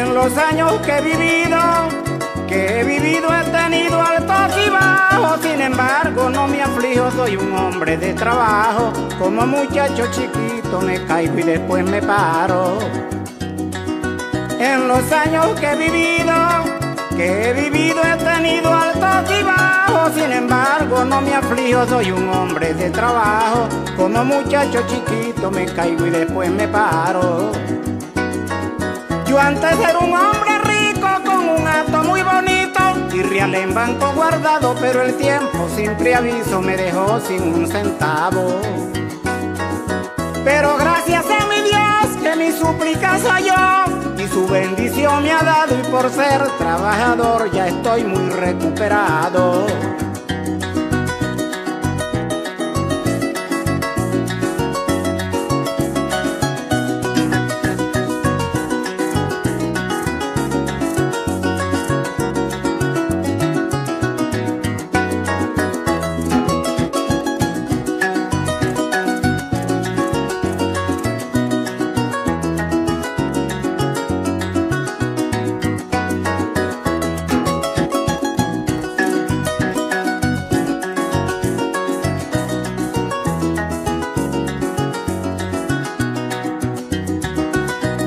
los años que he vivido, que he vivido he tenido altos y bajos, sin embargo no me aflijo, soy un hombre de trabajo, como muchacho chiquito me caigo y después me paro. En los años que he vivido, que he vivido he tenido altos y bajos, sin embargo no me aflijo, soy un hombre de trabajo, como muchacho chiquito me caigo y después me paro. Yo antes era un hombre rico con un acto muy bonito y real en banco guardado, pero el tiempo sin preaviso me dejó sin un centavo. Pero gracias a mi Dios que mi súplica yo y su bendición me ha dado y por ser trabajador ya estoy muy recuperado.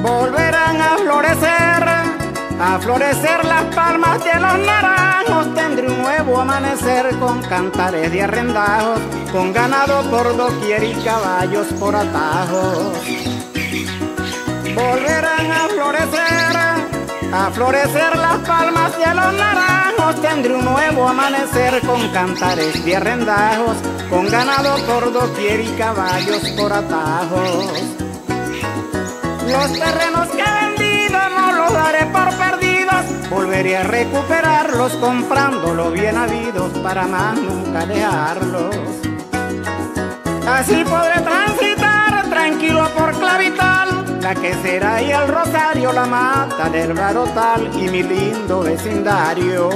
Volverán a florecer, a florecer las palmas de los naranjos. Tendré un nuevo amanecer con cantares de arrendajos, con ganado por doquier y caballos por atajos. Volverán a florecer, a florecer las palmas de los naranjos. Tendré un nuevo amanecer con cantares de arrendajos, con ganado por doquier y caballos por atajos. Los terrenos que he vendido no los daré por perdidos. Volveré a recuperarlos comprando bien habidos para más nunca dejarlos. Así podré transitar tranquilo por Clavital, la que será y el Rosario, la mata del Barotal y mi lindo vecindario.